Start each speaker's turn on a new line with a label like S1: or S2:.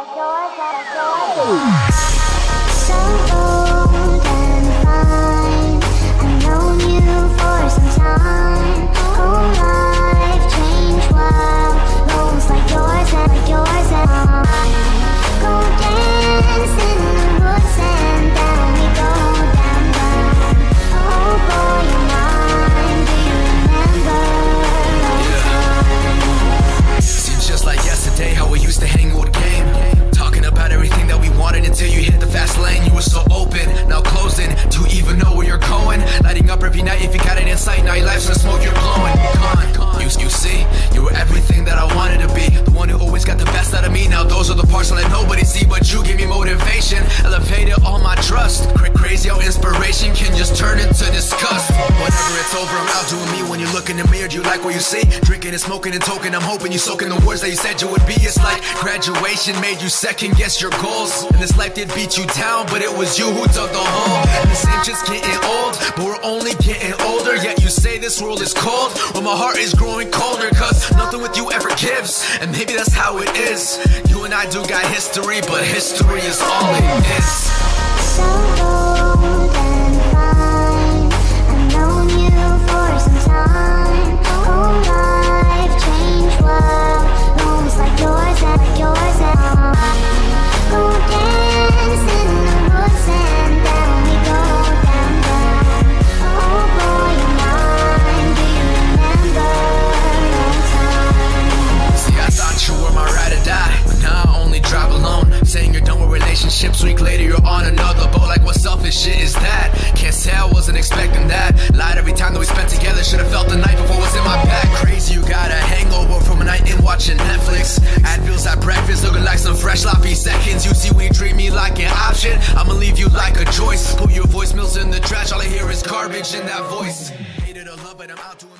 S1: I go, I go, go.
S2: lane, you were so open, now closing. Do you even know where you're going? Lighting up every night if you got it in sight. Now your life's in smoke, you're blowing. Gone, gone. You, you see, you were everything that I wanted to be. The one who always got the best out of me. Now those are the parts that let nobody see, but you give me look in the mirror, do you like what you see? Drinking and smoking and toking, I'm hoping you soaking the words that you said you would be. It's like graduation made you second guess your goals. And this life did beat you down, but it was you who dug the hole. And the same just getting this world is cold, well my heart is growing colder. Cause nothing with you ever gives, and maybe that's how it is. You and I do got history, but history is all it is. Relationships. Week later, you're on another boat. Like, what selfish shit is that? Can't say I wasn't expecting that. Lied every time that we spent together. Should've felt the night before was in my back. Crazy, you got a hangover from a night in watching Netflix. Advils at breakfast, looking like some fresh sloppy seconds. You see, you treat me like an option, I'ma leave you like a choice. Put your voicemails in the trash, all I hear is garbage in that voice. Hated or love it, I'm out me.